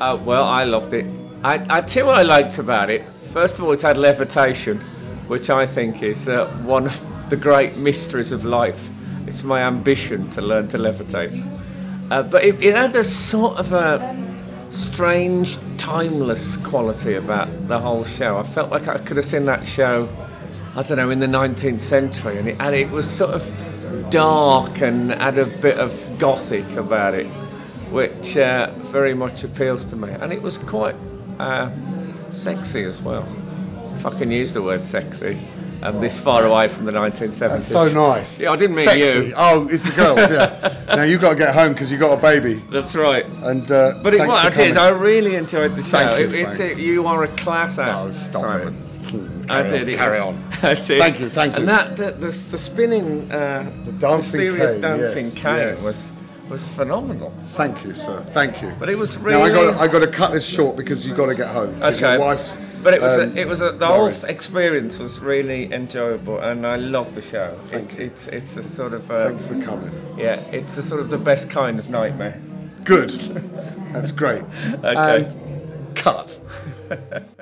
Uh, well, I loved it. I, I tell you what I liked about it. First of all, it had levitation, which I think is uh, one of the great mysteries of life. It's my ambition to learn to levitate. Uh, but it, it had a sort of a strange, timeless quality about the whole show. I felt like I could have seen that show, I don't know, in the 19th century, and it, and it was sort of dark and had a bit of gothic about it, which uh, very much appeals to me. And it was quite uh, sexy as well, if I can use the word sexy. Um, this far away from the 1970s. That's so nice. Yeah, I didn't mean Sexy. you. Oh, it's the girls, yeah. now you've got to get home because you've got a baby. That's right. And uh, But it, what I did. I really enjoyed the show. Thank you, It- it's a, you are a class act. Oh, stop Simon. it. I Carry did. on, carry on. I did. Thank you, thank you. And that the, the, the spinning, uh, The dancing mysterious cane, dancing yes, cane yes. was was phenomenal. Thank you, sir. Thank you. But it was really. Now. I got I got to cut this short because you've got to get home. Okay. Your wife's. But it was um, a, it was a, the whole experience was really enjoyable, and I love the show. Thank it, you. It's it's a sort of uh, Thank you for coming. yeah, it's a sort of the best kind of nightmare. Good. That's great. Okay. And cut.